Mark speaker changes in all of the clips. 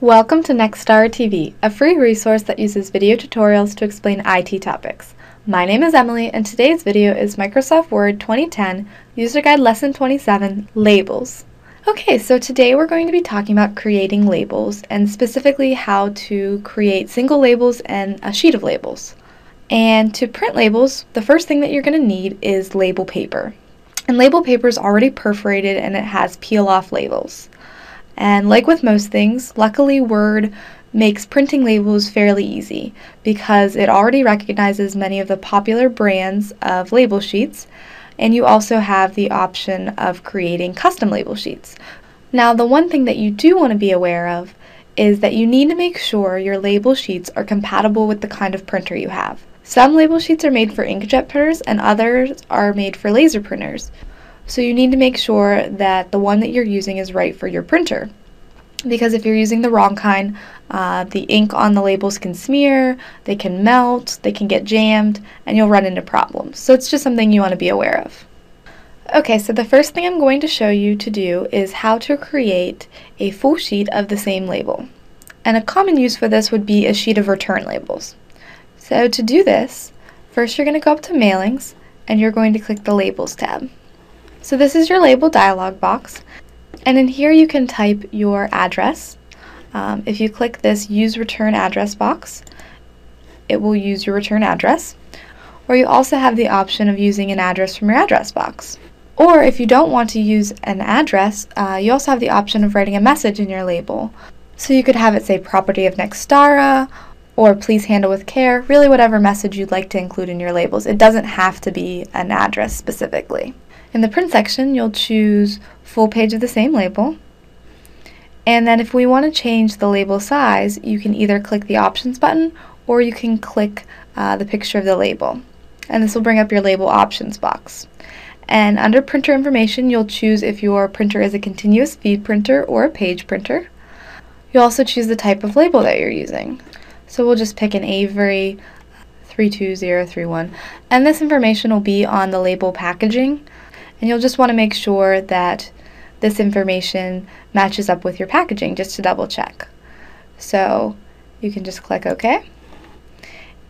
Speaker 1: Welcome to Nexstara TV, a free resource that uses video tutorials to explain IT topics. My name is Emily and today's video is Microsoft Word 2010 User Guide Lesson 27 Labels. Okay, so today we're going to be talking about creating labels and specifically how to create single labels and a sheet of labels. And to print labels, the first thing that you're going to need is label paper. And label paper is already perforated and it has peel off labels. And like with most things, luckily Word makes printing labels fairly easy because it already recognizes many of the popular brands of label sheets and you also have the option of creating custom label sheets. Now the one thing that you do want to be aware of is that you need to make sure your label sheets are compatible with the kind of printer you have. Some label sheets are made for inkjet printers and others are made for laser printers. So you need to make sure that the one that you're using is right for your printer. Because if you're using the wrong kind, uh, the ink on the labels can smear, they can melt, they can get jammed, and you'll run into problems. So it's just something you want to be aware of. Okay, so the first thing I'm going to show you to do is how to create a full sheet of the same label. And a common use for this would be a sheet of return labels. So to do this, first you're going to go up to Mailings, and you're going to click the Labels tab. So this is your label dialog box. And in here you can type your address. Um, if you click this Use Return Address box, it will use your return address. Or you also have the option of using an address from your address box. Or if you don't want to use an address, uh, you also have the option of writing a message in your label. So you could have it say property of Nexstara or please handle with care, really whatever message you'd like to include in your labels. It doesn't have to be an address specifically. In the print section, you'll choose full page of the same label. And then if we want to change the label size, you can either click the options button or you can click uh, the picture of the label. And this will bring up your label options box. And under printer information, you'll choose if your printer is a continuous feed printer or a page printer. You'll also choose the type of label that you're using. So we'll just pick an Avery 32031. And this information will be on the label packaging. And you'll just want to make sure that this information matches up with your packaging just to double check. So you can just click OK.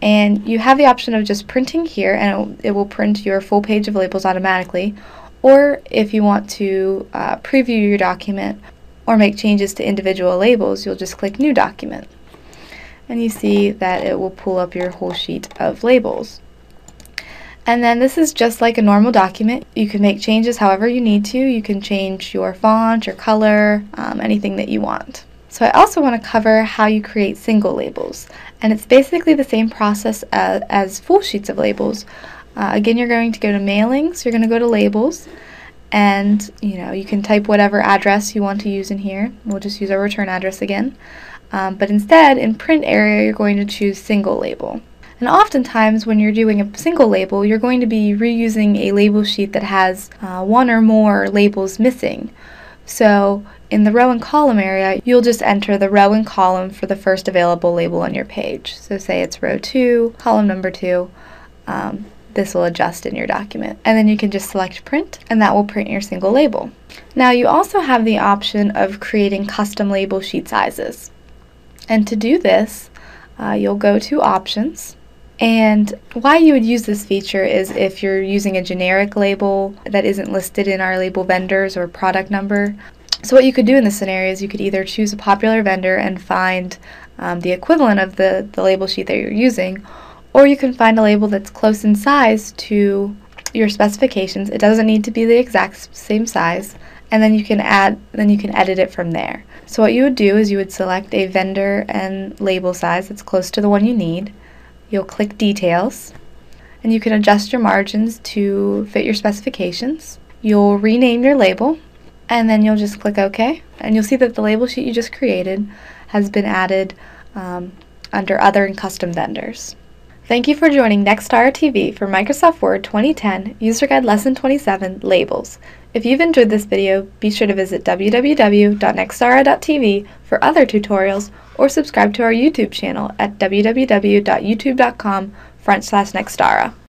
Speaker 1: And you have the option of just printing here and it will, print your full page of labels automatically. Or if you want to uh, preview your document or make changes to individual labels, you'll just click New Document. And you see that it will pull up your whole sheet of labels. And then this is just like a normal document. You can make changes however you need to. You can change your font, your color, um, anything that you want. So I also want to cover how you create single labels. And it's basically the same process as, as full sheets of labels. Uh, again, you're going to go to mailings, you're going to go to labels, and you know you can type whatever address you want to use in here. We'll just use our return address again. Um, but instead, in print area, you're going to choose single label. And oftentimes when you're doing a single label, you're going to be reusing a label sheet that has uh, one or more labels missing. So in the row and column area, you'll just enter the row and column for the first available label on your page. So say it's row 2, column number 2. Um, this will adjust in your document. And then you can just select print and that will print your single label. Now you also have the option of creating custom label sheet sizes. And to do this, uh, you'll go to options and why you would use this feature is if you're using a generic label that isn't listed in our label vendors or product number. So what you could do in this scenario is you could either choose a popular vendor and find um, the equivalent of the, the label sheet that you're using, or you can find a label that's close in size to your specifications. It doesn't need to be the exact same size, and then you can add, then you can edit it from there. So what you would do is you would select a vendor and label size that's close to the one you need, You'll click Details, and you can adjust your margins to fit your specifications. You'll rename your label, and then you'll just click OK, and you'll see that the label sheet you just created has been added um, under Other and Custom Vendors. Thank you for joining Nexstara TV for Microsoft Word 2010 User Guide Lesson 27 Labels. If you've enjoyed this video, be sure to visit www.nexstara.tv for other tutorials or subscribe to our YouTube channel at www.youtube.com front Nexstara.